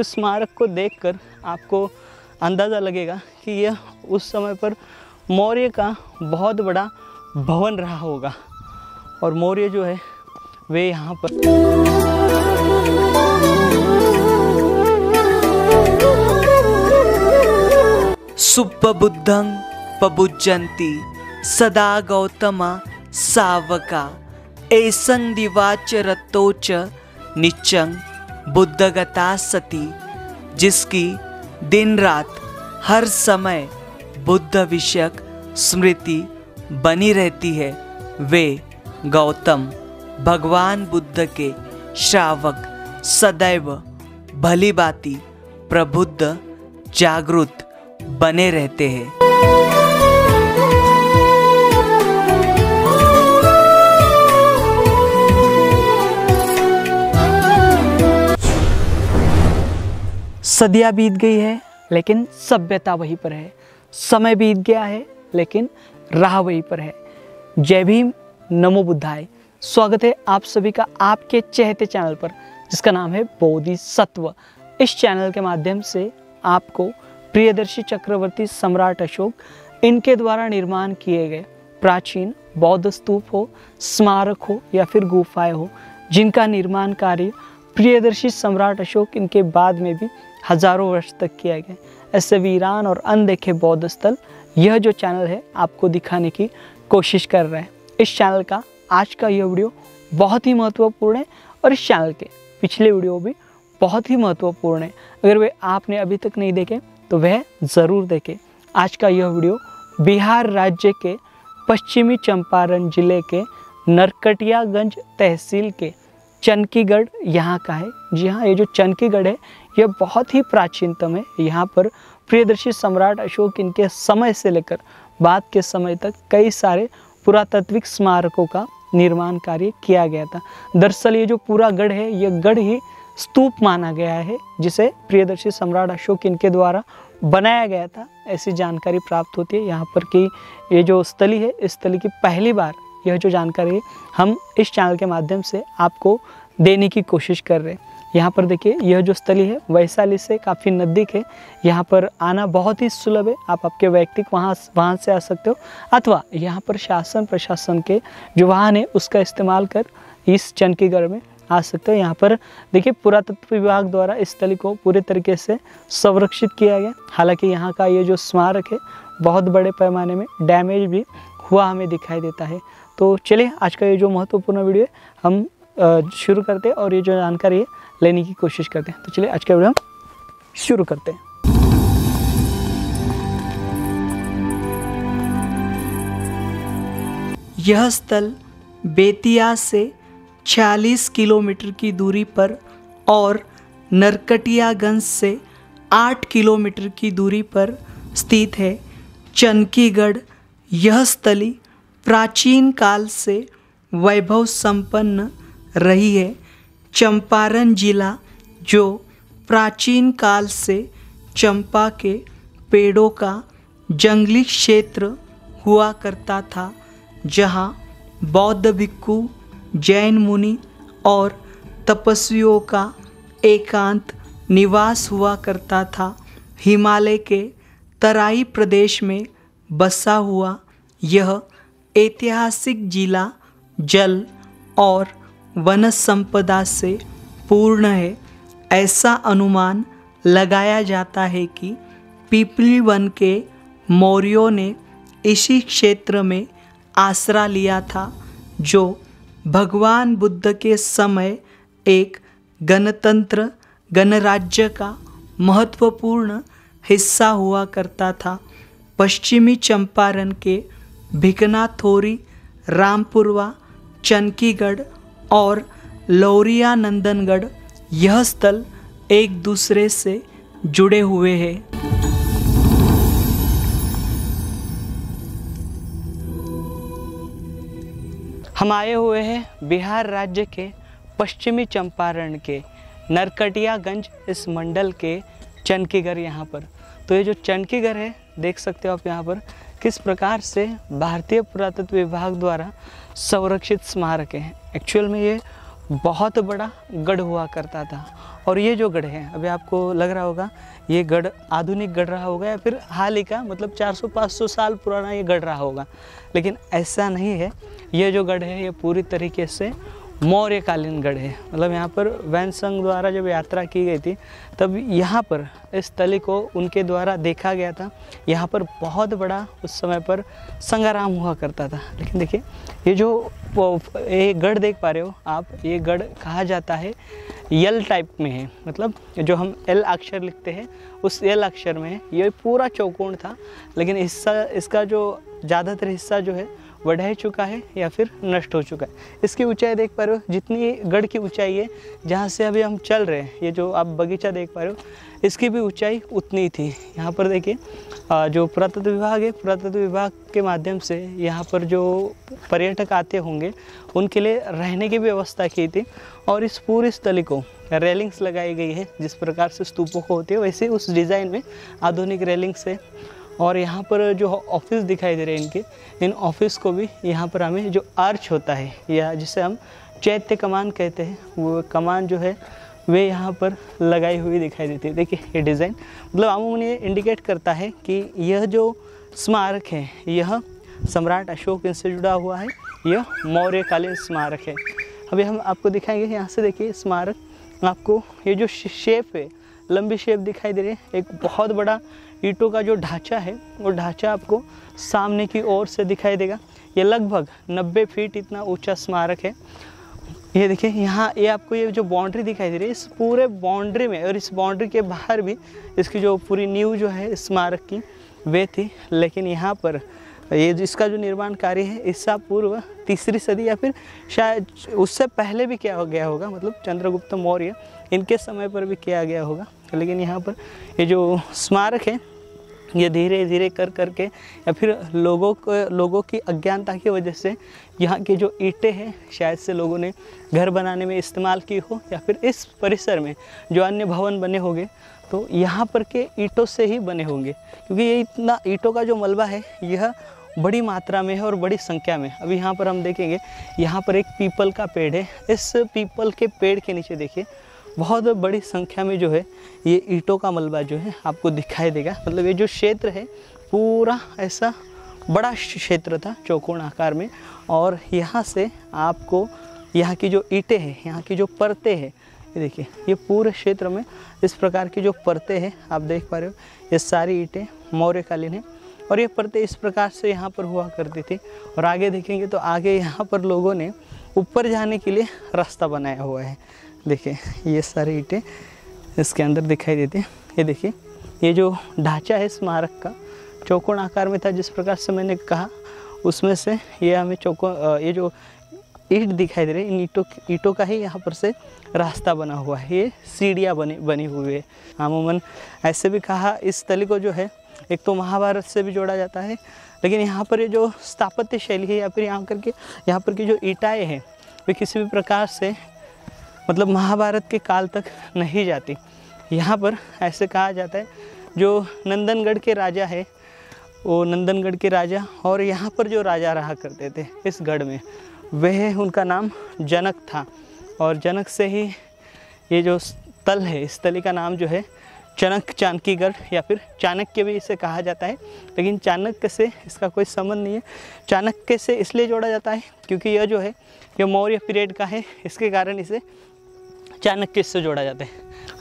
इस स्मारक को देखकर आपको अंदाज़ा लगेगा कि यह उस समय पर मौर्य का बहुत बड़ा भवन रहा होगा। और मौर्य जो है, वे यहाँ पर सुप्पबुद्धं पबुज्जन्ति सदा गौतमा सावका। एसं दिवाच रतोच निच्चं बुद्धगता सती, जिसकी दिन रात हर समय बुद्ध विषयक स्मृति बनी रहती है, वे गौतम, भगवान बुद्ध के श्रावक, सदैव भली बाती प्रबुद्ध, जागृत बने रहते हैं। सदियाँ बीत गई है, लेकिन सभ्यता वहीं पर है। समय बीत गया है, लेकिन राह वहीं पर है। जय भीम, नमो बुद्धाय। स्वागत है आप सभी का आपके चहते चैनल पर, जिसका नाम है बोधि सत्व इस चैनल के माध्यम से आपको प्रियदर्शी चक्रवर्ती सम्राट अशोक इनके द्वारा निर्माण किए गए प्राचीन बौद्ध स्तूप हो, स्मारक हो, या फिर गुफाएँ हो, जिनका निर्माण कार्य प्रियदर्शी सम्राट अशोक इनके बाद में भी हज़ारों वर्ष तक किया गया। ऐसे वीरान और अनदेखे बौद्ध स्थल यह जो चैनल है आपको दिखाने की कोशिश कर रहे हैं। इस चैनल का आज का यह वीडियो बहुत ही महत्वपूर्ण है और इस चैनल के पिछले वीडियो भी बहुत ही महत्वपूर्ण है। अगर वे आपने अभी तक नहीं देखे तो वह ज़रूर देखें। आज का यह वीडियो बिहार राज्य के पश्चिमी चंपारण ज़िले के नरकटियागंज तहसील के चनकीगढ़ यहाँ का है। जी हाँ ये जो चनकीगढ़ है यह बहुत ही प्राचीनतम है। यहाँ पर प्रियदर्शी सम्राट अशोक इनके समय से लेकर बाद के समय तक कई सारे पुरातात्विक स्मारकों का निर्माण कार्य किया गया था। दरअसल ये जो पूरा गढ़ है यह गढ़ ही स्तूप माना गया है, जिसे प्रियदर्शी सम्राट अशोक इनके द्वारा बनाया गया था। ऐसी जानकारी प्राप्त होती है यहाँ पर कि ये जो स्थली है, इस स्थली की पहली बार यह जो जानकारी हम इस चैनल के माध्यम से आपको देने की कोशिश कर रहे हैं। यहाँ पर देखिए, यह जो स्थली है, वैशाली से काफ़ी नज़दीक है। यहाँ पर आना बहुत ही सुलभ है। आप आपके व्यक्तिक वहाँ वहाँ से आ सकते हो। अथवा यहाँ पर शासन प्रशासन के जो वाहन है, उसका इस्तेमाल कर इस चनकीगढ़ में आ सकते हो। यहाँ पर देखिए, पुरातत्व विभाग द्वारा इस स्थली को पूरे तरीके से संरक्षित किया गया। हालाँकि यहाँ का ये जो स्मारक है, बहुत बड़े पैमाने में डैमेज भी हुआ हमें दिखाई देता है। तो चलिए, आज का ये जो महत्वपूर्ण वीडियो है, हम शुरू करते हैं और ये जो जानकारी लेने की कोशिश करते हैं। तो चलिए, आज का वीडियो हम शुरू करते हैं। यह स्थल बेतिया से 46 किलोमीटर की दूरी पर और नरकटियागंज से 8 किलोमीटर की दूरी पर स्थित है। चनकीगढ़ यह स्थली प्राचीन काल से वैभव संपन्न रही है चंपारण जिला, जो प्राचीन काल से चंपा के पेड़ों का जंगली क्षेत्र हुआ करता था, जहाँ बौद्ध भिक्खु, जैन मुनि और तपस्वियों का एकांत निवास हुआ करता था। हिमालय के तराई प्रदेश में बसा हुआ यह ऐतिहासिक जिला, जल और वन संपदा से पूर्ण है। ऐसा अनुमान लगाया जाता है कि पीपली वन के मौर्यों ने इसी क्षेत्र में आसरा लिया था, जो भगवान बुद्ध के समय एक गणतंत्र, गणराज्य का महत्वपूर्ण हिस्सा हुआ करता था। पश्चिमी चंपारण के भिकनाथोरी, रामपुरवा चनकीगढ़ और लौरिया नंदनगढ़ यह स्थल एक दूसरे से जुड़े हुए हैं। हम आए हुए हैं बिहार राज्य के पश्चिमी चंपारण के, नरकटियागंज इस मंडल के चनकीगढ़ यहाँ पर। तो ये जो चनकीगढ़ है, देख सकते हो आप यहाँ पर किस प्रकार से भारतीय पुरातत्व विभाग द्वारा संरक्षित स्मारक हैं? एक्चुअल में ये बहुत बड़ा गढ़ हुआ करता था। और ये जो गढ़ है, अभी आपको लग रहा होगा, ये गढ़ आधुनिक गढ़ रहा होगा या फिर हाल ही का मतलब 400-500 साल पुराना ये गढ़ रहा होगा। लेकिन ऐसा नहीं है। ये जो गढ़ है, ये पूरी तरीके से मौर्यकालीन गढ़ है। मतलब यहाँ पर वैन संघ द्वारा जब यात्रा की गई थी, तब यहाँ पर इस स्थली को उनके द्वारा देखा गया था। यहाँ पर बहुत बड़ा उस समय पर संग्राम हुआ करता था। लेकिन देखिए, ये जो ये गढ़ देख पा रहे हो आप, ये गढ़ कहा जाता है, यल टाइप में है। मतलब जो हम एल अक्षर लिखते हैं, उस एल अक्षर में है। ये पूरा चौकोन था, लेकिन हिस्सा, इसका जो ज़्यादातर हिस्सा जो है वह चुका है या फिर नष्ट हो चुका है। इसकी ऊंचाई देख पा रहे हो, जितनी गढ़ की ऊंचाई है, जहाँ से अभी हम चल रहे हैं, ये जो आप बगीचा देख पा रहे हो, इसकी भी ऊंचाई उतनी थी। यहाँ पर देखिए जो पुरातत्व विभाग है, पुरातत्व विभाग के माध्यम से यहाँ पर जो पर्यटक आते होंगे, उनके लिए रहने की व्यवस्था की थी, और इस पूरी स्थली को रेलिंग्स लगाई गई है, जिस प्रकार से स्तूपों को होती है, वैसे उस डिज़ाइन में आधुनिक रेलिंग्स है। और यहाँ पर जो ऑफ़िस दिखाई दे रहे हैं इनके, इन ऑफ़िस को भी यहाँ पर हमें जो आर्च होता है, या जिसे हम चैत्य कमान कहते हैं, वो कमान जो है, वे यहाँ पर लगाई हुई दिखाई देती है। देखिए ये डिज़ाइन मतलब अमूमन ये इंडिकेट करता है कि यह जो स्मारक है, यह सम्राट अशोक इनसे जुड़ा हुआ है, यह मौर्यकालीन स्मारक है। अभी हम आपको दिखाएँगे, यहाँ से देखिए स्मारक, आपको ये जो शेप है लंबी शेप दिखाई दे रही है। एक बहुत बड़ा ईंटों का जो ढांचा है, वो ढांचा आपको सामने की ओर से दिखाई देगा। ये लगभग 90 फीट इतना ऊँचा स्मारक है। ये देखिए, यहाँ ये आपको ये जो बाउंड्री दिखाई दे रही है, इस पूरे बाउंड्री में और इस बाउंड्री के बाहर भी इसकी जो पूरी न्यू जो है स्मारक की वे थी। लेकिन यहाँ पर ये इसका जो निर्माण कार्य है, ईसा पूर्व तीसरी सदी या फिर शायद उससे पहले भी किया गया होगा मतलब चंद्रगुप्त मौर्य इनके समय पर भी किया गया होगा। लेकिन यहाँ पर ये जो स्मारक है, ये धीरे धीरे कर कर के या फिर लोगों को, लोगों की अज्ञानता की वजह से यहाँ की जो ईंटें हैं, शायद से लोगों ने घर बनाने में इस्तेमाल की हो या फिर इस परिसर में जो अन्य भवन बने होंगे तो यहाँ पर के ईंटों से ही बने होंगे। क्योंकि ये इतना, ईंटों का जो मलबा है, यह बड़ी मात्रा में है और बड़ी संख्या में अभी यहाँ पर हम देखेंगे, यहाँ पर एक पीपल का पेड़ है। इस पीपल के पेड़ के नीचे देखिए बहुत बड़ी संख्या में जो है, ये ईंटों का मलबा जो है आपको दिखाई देगा। मतलब ये जो क्षेत्र है, पूरा ऐसा बड़ा क्षेत्र था चौकोण आकार में। और यहाँ से आपको, यहाँ की जो ईंटें हैं, यहाँ की जो परतें हैं, ये देखिए, ये पूरे क्षेत्र में इस प्रकार की जो परतें हैं, आप देख पा रहे हो, ये सारी ईंटें मौर्यकालीन हैं। और ये परतें इस प्रकार से यहाँ पर हुआ करती थी। और आगे देखेंगे तो आगे यहाँ पर लोगों ने ऊपर जाने के लिए रास्ता बनाया हुआ है। देखिए, ये सारे ईंटें इसके अंदर दिखाई देते हैं। ये देखिए, ये जो ढांचा है स्मारक का, चौकोण आकार में था जिस प्रकार से मैंने कहा, उसमें से ये हमें चौको ये जो ईट दिखाई दे रही है, इन ईटों ईटों का ही यहाँ पर से रास्ता बना हुआ है। ये सीढ़ियाँ बनी बनी हुई है। अमूमन, ऐसे भी कहा, इस तली को जो है, एक तो महाभारत से भी जोड़ा जाता है, लेकिन यहाँ पर ये जो स्थापत्य शैली है, या फिर यहाँ करके, यहाँ पर की जो ईटाएँ हैं, वे किसी भी प्रकार से मतलब महाभारत के काल तक नहीं जाती। यहाँ पर ऐसे कहा जाता है, जो नंदनगढ़ के राजा है, वो नंदनगढ़ के राजा और यहाँ पर जो राजा रहा करते थे, इस गढ़ में, वह उनका नाम जनक था। और जनक से ही ये जो तल है, इस तली का नाम जो है चनक चाणकीगढ़ या फिर चाणक्य भी इसे कहा जाता है। लेकिन चाणक्य से इसका कोई संबंध नहीं है। चाणक्य से इसलिए जोड़ा जाता है, क्योंकि यह जो है, यह मौर्य पीरियड का है, इसके कारण इसे चाणक्य से जोड़ा जाता है?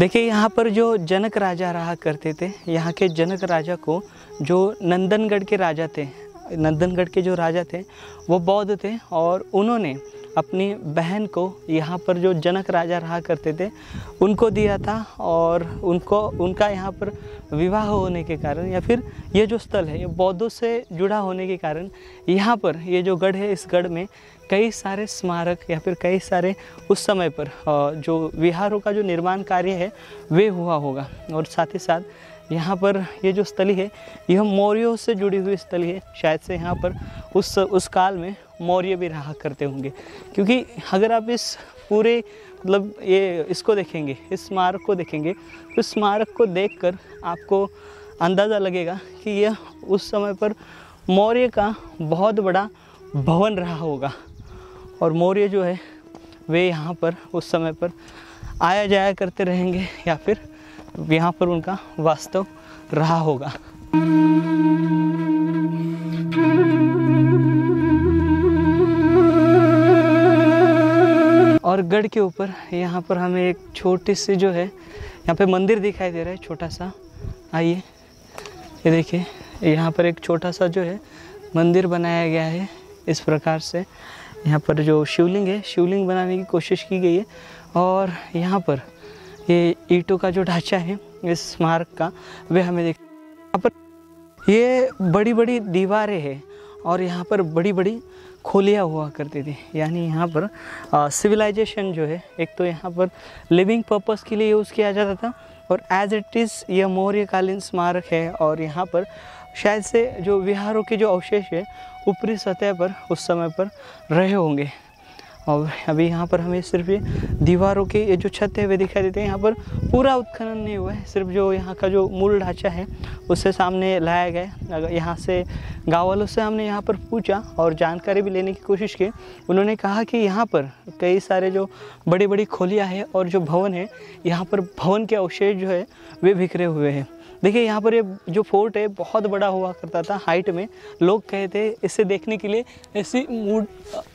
देखिए, यहाँ पर जो जनक राजा रहा करते थे, यहाँ के जनक राजा को जो नंदनगढ़ के राजा थे, नंदनगढ़ के जो राजा थे, वो बौद्ध थे और उन्होंने अपनी बहन को यहाँ पर जो जनक राजा रहा करते थे, उनको दिया था और उनको, उनका यहाँ पर विवाह होने के कारण या फिर ये जो स्थल है, ये बौद्धों से जुड़ा होने के कारण यहाँ पर ये जो गढ़ है, इस गढ़ में कई सारे स्मारक या फिर कई सारे उस समय पर जो विहारों का जो निर्माण कार्य है, वे हुआ होगा। और साथ ही साथ यहाँ पर ये जो स्थली है, यह मौर्यों से जुड़ी हुई स्थली है, शायद से यहाँ पर उस उस काल में मौर्य भी रहा करते होंगे। क्योंकि अगर आप इस पूरे मतलब ये इसको देखेंगे, इस स्मारक को देखेंगे तो स्मारक को देखकर आपको अंदाज़ा लगेगा कि यह उस समय पर मौर्य का बहुत बड़ा भवन रहा होगा। और मौर्य जो है, वे यहाँ पर उस समय पर आया जाया करते रहेंगे या फिर यहाँ पर उनका वास्तव रहा होगा। और गढ़ के ऊपर यहाँ पर हमें एक छोटी सी जो है, यहाँ पे मंदिर दिखाई दे रहा है, छोटा सा। आइए। ये देखिए, यहाँ पर एक छोटा सा जो है, मंदिर बनाया गया है इस प्रकार से। यहाँ पर जो शिवलिंग है, शिवलिंग बनाने की कोशिश की गई है। और यहाँ पर ये ईटों का जो ढांचा है, इस स्मारक का, वे हमें देख यहाँ पर ये बड़ी बड़ी दीवारें हैं और यहाँ पर बड़ी बड़ी खोलियाँ हुआ करती थी। यानी यहाँ पर सिविलाइजेशन जो है, एक तो यहाँ पर लिविंग पर्पस के लिए यूज़ किया जाता था और एज इट इज़ यह मौर्यकालीन स्मारक है और यहाँ पर शायद से जो विहारों के जो अवशेष है, ऊपरी सतह पर उस समय पर रहे होंगे। और अभी यहाँ पर हमें सिर्फ़ ये दीवारों के ये जो छत है वे दिखाई देते हैं। यहाँ पर पूरा उत्खनन नहीं हुआ है, सिर्फ़ जो यहाँ का जो मूल ढांचा है उससे सामने लाया गया अगर यहाँ से गाँव वालों से हमने यहाँ पर पूछा और जानकारी भी लेने की कोशिश की, उन्होंने कहा कि यहाँ पर कई सारे जो बड़ी बड़ी खोलियाँ हैं और जो भवन है, यहाँ पर भवन के अवशेष जो है, वे बिखरे हुए हैं। देखिए, यहाँ पर ये जो फोर्ट है, बहुत बड़ा हुआ करता था, हाइट में। लोग कहे थे, इसे देखने के लिए ऐसी मूड,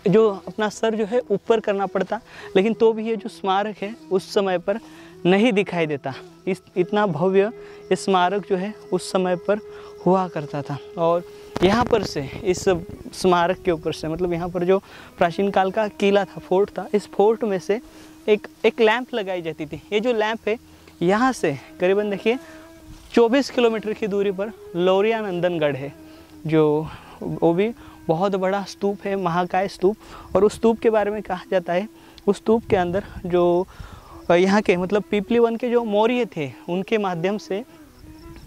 जो अपना सर जो है, ऊपर करना पड़ता। लेकिन तो भी ये जो स्मारक है, उस समय पर नहीं दिखाई देता। इस, इतना भव्य स्मारक जो है, उस समय पर हुआ करता था। और यहाँ पर से, इस स्मारक के ऊपर से मतलब यहाँ पर जो प्राचीन काल का किला था, फोर्ट था, इस फोर्ट में से एक एक लैंप लगाई जाती थी। ये जो लैंप है, यहाँ से करीबन देखिए 24 किलोमीटर की दूरी पर लौरिया नंदनगढ़ है, जो वो भी बहुत बड़ा स्तूप है, महाकाय स्तूप। और उस स्तूप के बारे में कहा जाता है, उस स्तूप के अंदर जो यहाँ के मतलब पीपली वन के जो मौर्य थे, उनके माध्यम से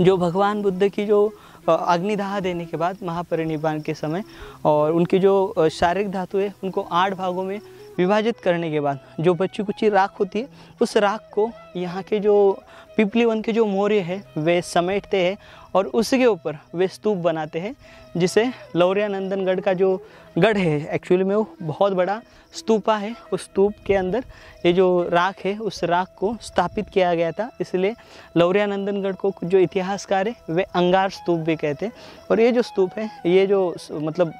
जो भगवान बुद्ध की जो अग्निदाह देने के बाद महापरिनिर्वाण के समय और उनकी जो शारीरिक धातु है, उनको आठ भागों में विभाजित करने के बाद जो बच्ची कुची राख होती है, उस राख को यहाँ के जो पिपली वन के जो मौर्य है, वे समेटते हैं और उसके ऊपर वे स्तूप बनाते हैं, जिसे लौरिया नंदनगढ़ का जो गढ़ है एक्चुअली में वो बहुत बड़ा स्तूपा है। उस स्तूप के अंदर ये जो राख है, उस राख को स्थापित किया गया था। इसलिए लौरिया नंदनगढ़ को जो इतिहासकार है, वे अंगार स्तूप भी कहते हैं। और ये जो स्तूप है, ये जो मतलब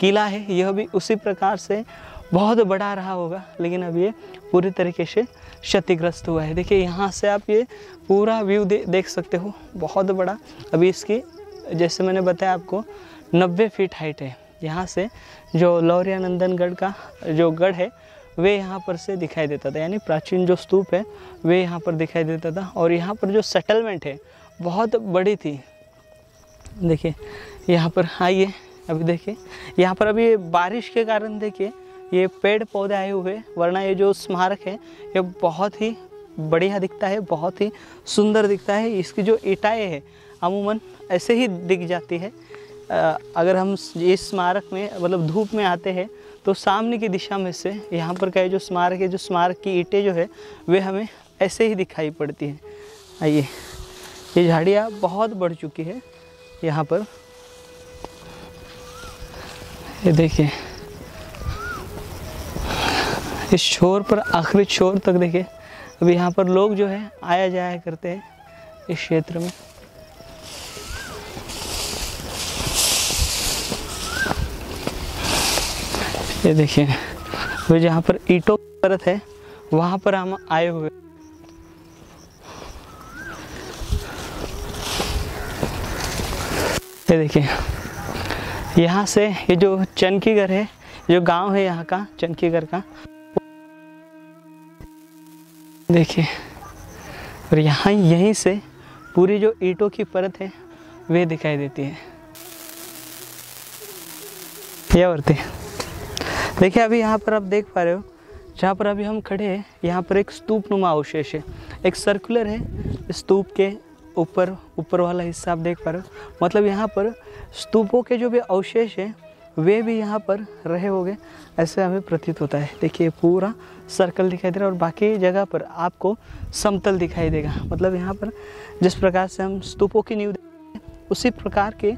किला है, यह भी उसी प्रकार से बहुत बड़ा रहा होगा लेकिन अब ये पूरी तरीके से क्षतिग्रस्त हुआ है। देखिए यहाँ से आप ये पूरा व्यू दे, देख सकते हो बहुत बड़ा। अभी इसकी जैसे मैंने बताया आपको 90 फीट हाइट है। यहाँ से जो लौरिया नंदनगढ़ का जो गढ़ है वे यहाँ पर से दिखाई देता था। यानी प्राचीन जो स्तूप है वे यहाँ पर दिखाई देता था। और यहाँ पर जो सेटलमेंट है बहुत बड़ी थी। देखिए यहाँ पर आइए अभी देखिए। यहाँ पर अभी बारिश के कारण देखिए ये पेड़ पौधे आए हुए, वरना ये जो स्मारक है, ये बहुत ही बढ़िया दिखता है, बहुत ही सुंदर दिखता है। इसकी जो ईटाएँ है, अमूमन ऐसे ही दिख जाती है। अगर हम इस स्मारक में मतलब धूप में आते हैं तो सामने की दिशा में से यहाँ पर का जो स्मारक है, जो स्मारक की ईटें जो है, वे हमें ऐसे ही दिखाई पड़ती हैं। आइए, ये झाड़ियाँ बहुत बढ़ चुकी है यहाँ पर। ये देखिए। इस छोर पर, आखिरी छोर तक देखे अभी यहाँ पर लोग जो है, आया जाया करते हैं इस क्षेत्र में। ये देखिए अभी जहाँ पर ईटों की परत है, वहाँ पर हम आए हुए ये देखिए, यहाँ से ये जो चनकी घर है, जो गाँव है यहाँ का चनकी घर का देखिए, और यहाँ यहीं से पूरी जो ईंटों की परत है, वे दिखाई देती है। यह औरतें देखिए, अभी यहाँ पर आप देख पा रहे हो, जहाँ पर अभी हम खड़े हैं, यहाँ पर एक स्तूप नुमा अवशेष है। एक सर्कुलर है, स्तूप के ऊपर ऊपर वाला हिस्सा आप देख पा रहे हो। मतलब यहाँ पर स्तूपों के जो भी अवशेष हैं वे भी यहाँ पर रहे होंगे। ऐसे हमें प्रतीत होता है। देखिए, पूरा सर्कल दिखाई दे रहा है और बाकी जगह पर आपको समतल दिखाई देगा। मतलब यहाँ पर जिस प्रकार से हम स्तूपों की नींव उसी प्रकार के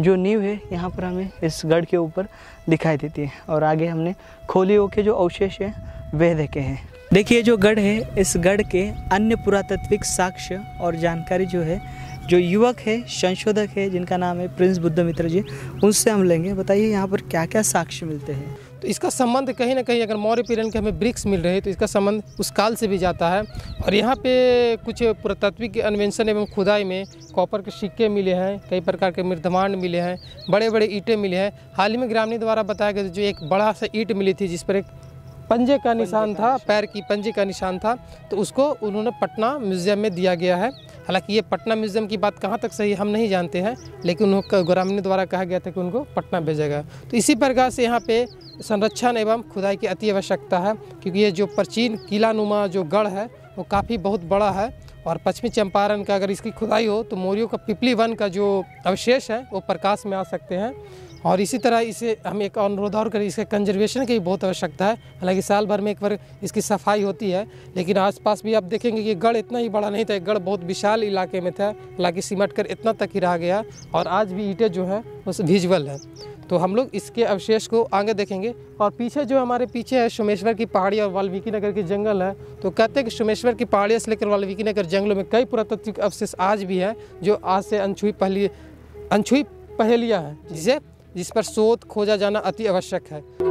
जो नींव है, यहाँ पर हमें इस गढ़ के ऊपर दिखाई देती है। और आगे हमने खोलियों के जो अवशेष है वह देखे हैं। देखिए, जो गढ़ है, इस गढ़ के अन्य पुरातात्विक साक्ष्य और जानकारी जो है जो युवक है संशोधक है जिनका नाम है प्रिंस बुद्ध मित्र जी उनसे हम लेंगे। बताइए यहाँ पर क्या क्या साक्ष्य मिलते हैं? तो इसका संबंध कहीं ना कहीं अगर मौर्य पीरियड के हमें ब्रिक्स मिल रहे हैं तो इसका संबंध उस काल से भी जाता है। और यहाँ पे कुछ पुरातात्विक अन्वेंशन एवं खुदाई में कॉपर के सिक्के मिले हैं कई प्रकार के मृदमांड मिले हैं बड़े बड़े ईंटें मिले हैं। हाल ही में ग्रामीण द्वारा बताया गया जो एक बड़ा सा ईंट मिली थी जिस पर एक पंजे का निशान था पैर की पंजे का निशान था तो उसको उन्होंने पटना म्यूज़ियम में दिया गया है। हालाँकि ये पटना म्यूज़ियम की बात कहाँ तक सही हम नहीं जानते हैं, लेकिन उनको ग्रामीण द्वारा कहा गया था कि उनको पटना भेजा गया तो इसी प्रकार से यहाँ पे संरक्षण एवं खुदाई की अति आवश्यकता है, क्योंकि ये जो प्राचीन किला नुमा जो गढ़ है, वो काफ़ी बहुत बड़ा है, और पश्चिमी चंपारण का अगर इसकी खुदाई हो तो मौर्यों का पिपली वन का जो अवशेष है, वो प्रकाश में आ सकते हैं। और इसी तरह इसे हम एक अनुरोध और करें, इसके कंजर्वेशन की बहुत आवश्यकता है। हालाँकि साल भर में एक बार इसकी सफ़ाई होती है, लेकिन आसपास भी आप देखेंगे कि गढ़ इतना ही बड़ा नहीं था गढ़ बहुत विशाल इलाके में था, हालाँकि सिमट कर इतना तक ही रह गया और आज भी ईंटें जो है, उस विजुअल है। तो हम लोग इसके अवशेष को आगे देखेंगे और पीछे जो हमारे पीछे है, सोमेश्वर की पहाड़ी और वाल्मीकि नगर के जंगल है तो कहते हैं कि सोमेश्वर की पहाड़ियों से लेकर वाल्मीकि नगर जंगलों में कई पुरातत्विक अवशेष आज भी हैं, जो आज से अनछुई पहली, अनछुई पहेलियाँ हैं, जिसे जिस पर शोध खोजा जाना अति आवश्यक है।